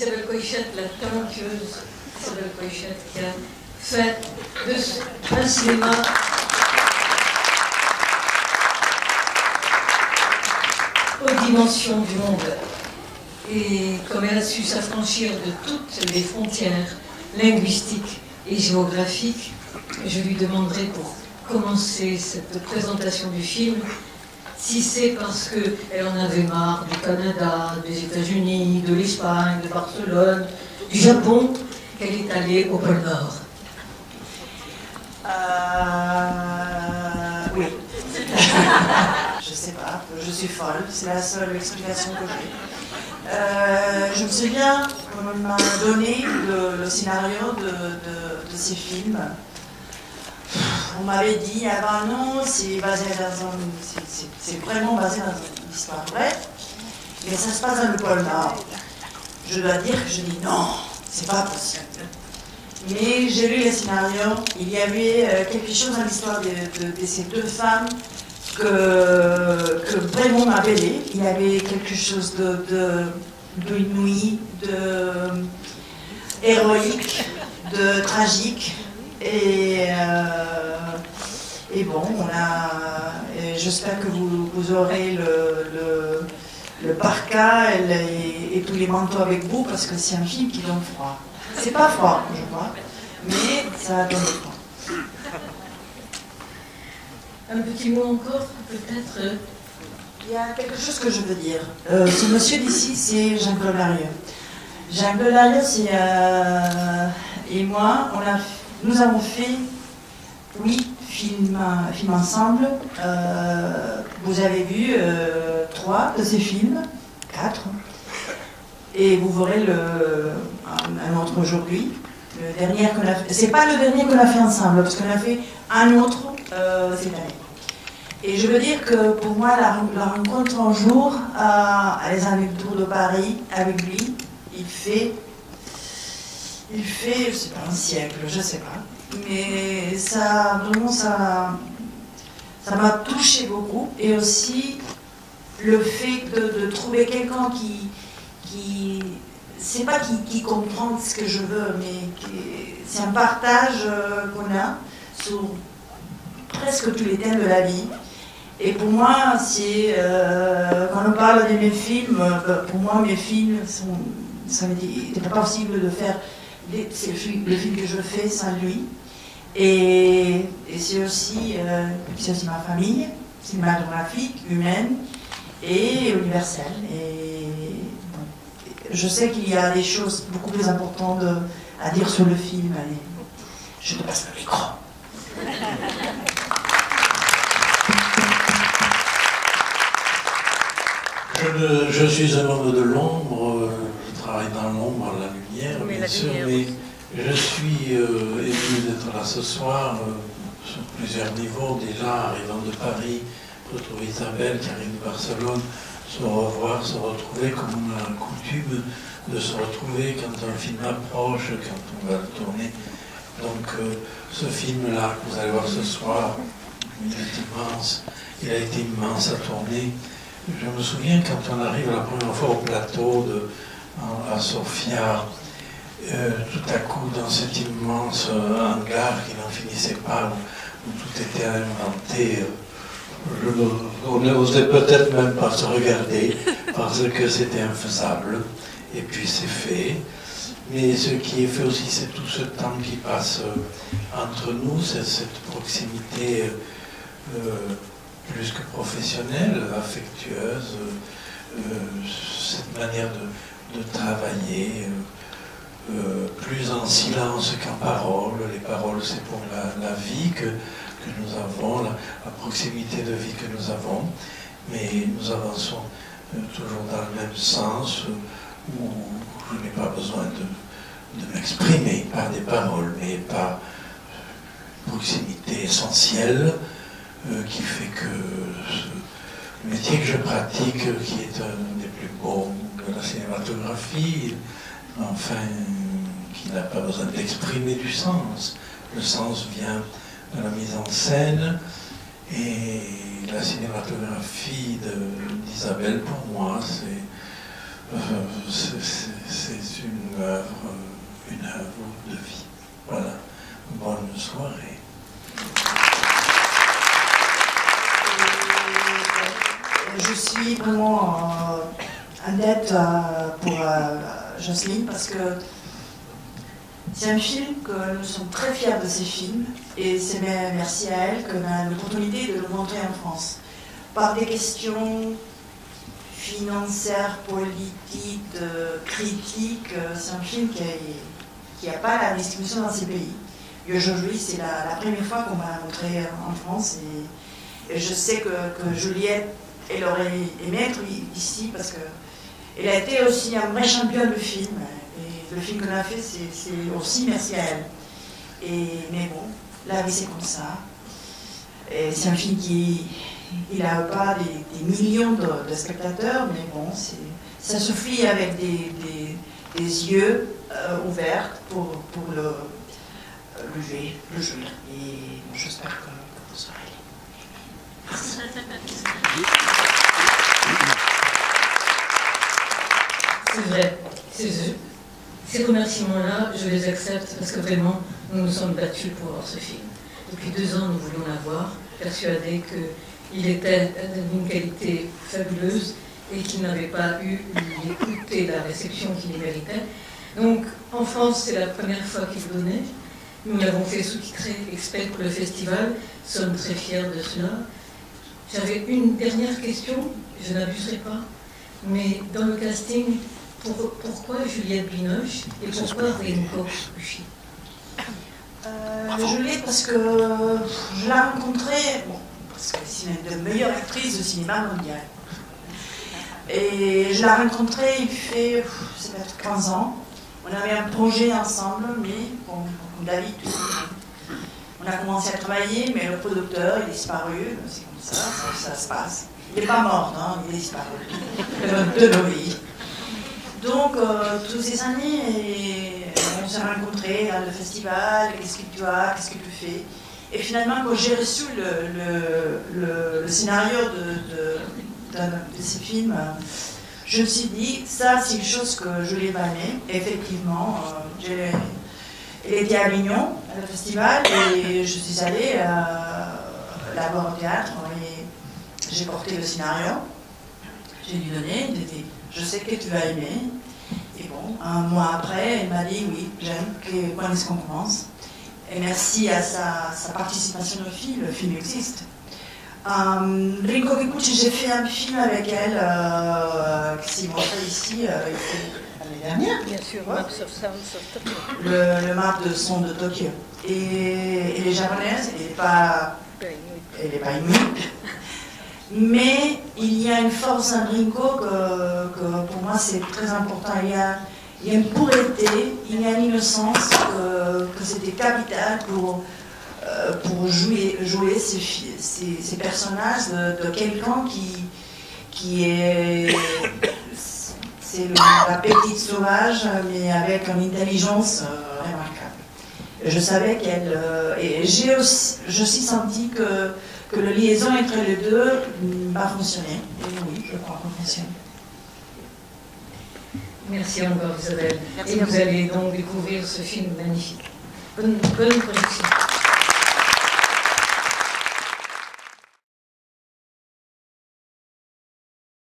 Isabelle Coichette, la talentueuse Isabelle Coichette, qui a fait de un cinéma aux dimensions du monde. Et comme elle a su s'affranchir de toutes les frontières linguistiques et géographiques, je lui demanderai pour commencer cette présentation du film si c'est parce qu'elle en avait marre du Canada, des États-Unis, de l'Espagne, de Barcelone, du Japon, qu'elle est allée au pôle Nord. Euh, oui. je sais pas, je suis folle, c'est la seule explication que j'ai. Euh, je me souviens qu'on m'a donné le, scénario de, ces films. On m'avait dit, ah ben non, c'est basé dans. C'est vraiment basé dans une histoire vraie, mais ça se passe dans le pôle Nord. Je dois dire que je dis non, c'est pas possible. Mais j'ai lu les scénarios, il y avait euh, quelque chose dans l'histoire de, ces deux femmes que, vraiment m'appelait. Il y avait quelque chose de, de, de de héroïque, de tragique. Et, euh, et bon, j'espère que vous, vous, aurez le, le, le parka et, et tous les manteaux avec vous parce que c'est un film qui donne froid. C'est pas froid, je crois, mais ça donne froid. Un petit mot encore, peut-être Il y a quelque chose que je veux dire. Euh, ce monsieur d'ici, c'est Jean-Claude Larieux. Jean-Claude Larieux euh, et moi, on a, nous avons fait, oui, film, film ensemble. vous avez vu trois de ces films, quatre. Et vous verrez un, autre aujourd'hui. Le dernier. C'est pas le dernier qu'on a fait ensemble, parce qu'on a fait un autre euh, cette année. Et je veux dire que pour moi, la, rencontre un jour à, les années Tour de Paris avec lui, il fait. Il fait, c'est pas un siècle, je sais pas. Mais ça, vraiment, ça. Ça m'a touché beaucoup. Et aussi le fait de, trouver quelqu'un qui, qui c'est pas qui, comprend ce que je veux, mais c'est un partage euh, qu'on a sur presque tous les thèmes de la vie. Et pour moi, c'est euh, quand on parle de mes films, euh, pour moi, mes films, sont, ça n'était pas possible de faire les, le film que je fais sans lui. Et, c'est aussi, ma famille, cinématographique, humaine et universelle. Et, je sais qu'il y a des choses beaucoup plus importantes à dire sur le film. Je te passe le micro. Je, suis un homme de l'ombre, je travaille dans l'ombre, la lumière, bien sûr, mais je suis euh, ému d'être là ce soir euh, sur plusieurs niveaux. Déjà, arrivant de Paris, retrouver Isabelle qui arrive de Barcelone, se revoir, se retrouver comme on a coutume de se retrouver quand un film approche, quand on va le tourner. Donc euh, ce film-là que vous allez voir ce soir, il est immense, il a été immense à tourner. Je me souviens quand on arrive la première fois au plateau de, à Sofia, euh, tout à coup dans cet immense euh, hangar qui n'en finissait pas, où, tout était inventé, on n'osait peut-être même pas se regarder parce que c'était infaisable. Et puis c'est fait. Mais ce qui est fait aussi, c'est tout ce temps qui passe euh, entre nous, c'est cette proximité euh, plus que professionnelle, affectueuse, euh, cette manière de, travailler. plus en silence qu'en parole. Les paroles, c'est pour la, vie que, nous avons, la, proximité de vie que nous avons, mais nous avançons euh, toujours dans le même sens, où je n'ai pas besoin de, de m'exprimer par des paroles, mais par proximité essentielle euh, qui fait que le métier que je pratique, qui est un des plus beaux la cinématographie, enfin, qui n'a pas besoin d'exprimer du sens. Le sens vient de la mise en scène. Et la cinématographie d'Isabelle, pour moi, c'est c'est une œuvre, une œuvre de vie. Voilà. Bonne soirée. Je suis vraiment en dette pour Jocelyne parce que c'est un film que nous sommes très fiers de ces films et c'est merci à elle qu'on a l'opportunité de le montrer en France. Par des questions financières, politiques, critiques, c'est un film qui n'a pas la distribution dans ces pays. aujourd'hui, c'est la, première fois qu'on va montrer en France et, je sais que, que, Juliette, elle aurait aimé être ici parce qu'elle a été aussi un vrai champion de film le film qu'on a fait, c'est aussi merci à elle. Et, mais bon, la vie c'est comme ça. C'est un film qui n'a pas des, millions de, spectateurs, mais bon, ça suffit avec des, yeux euh, ouverts pour, le, le, le jouer. Et j'espère que, vous serez C'est vrai, ces remerciements-là, je les accepte parce que vraiment, nous nous sommes battus pour voir ce film. Depuis deux ans, nous voulions l'avoir, persuadés qu'il était d'une qualité fabuleuse et qu'il n'avait pas eu l'écoute la réception qu'il méritait. Donc, en France, c'est la première fois qu'il donnait. Nous l'avons fait sous-titrer exprès pour le festival. Nous sommes très fiers de cela. J'avais une dernière question, je n'abuserai pas, mais dans le casting, pourquoi Juliette Binoche et pourquoi Kushi euh, Juliette, parce que je l'ai rencontrée, bon, parce que c'est une des meilleures actrices de cinéma mondial. Et je l'ai rencontrée, il fait, ça fait 15 ans. On avait un projet ensemble, mais bon, comme David, on a commencé à travailler, mais le producteur est disparu, c'est comme ça, ça, se passe. Il n'est pas mort, non, il est disparu de nos vies. Euh, toutes ces années, on s'est rencontrés à le festival, qu'est-ce que tu as, qu'est-ce que tu fais. Et finalement, quand j'ai reçu le, scénario de, ces films, je me suis dit, ça, c'est une chose que je l'ai aimé. Effectivement, euh, été à Avignon, à le festival, et je suis allée euh, là-bas au théâtre, et j'ai porté le scénario. J'ai lui donné, je sais que tu as aimé. Et un mois après, elle m'a dit oui, j'aime, que, quand est-ce qu'on commence Et merci à sa, participation au film, le film existe. Euh, Rinko Kikuchi, j'ai fait un film avec elle euh, qui s'est montré ici euh, l'année dernière. Bien sûr, Maps of Sounds of Tokyo. Le, map de son de Tokyo. Et elle est japonaise, elle n'est pas, elle est pas inuite. Mais il y a une force en Rinko que, pour moi c'est très important. Il y, a, une pureté, il y a une innocence que, c'était capital pour, euh, pour jouer, jouer ces, personnages de, quelqu'un qui, qui est. C'est la petite sauvage, mais avec une intelligence euh, remarquable. Je savais qu'elle. Euh, et j'ai aussi, aussi senti que que la liaison entre les deux va fonctionner. Et oui, je crois qu'on fonctionne. Merci encore Isabelle. Et vous allez donc découvrir ce film magnifique. Bonne, bonne production.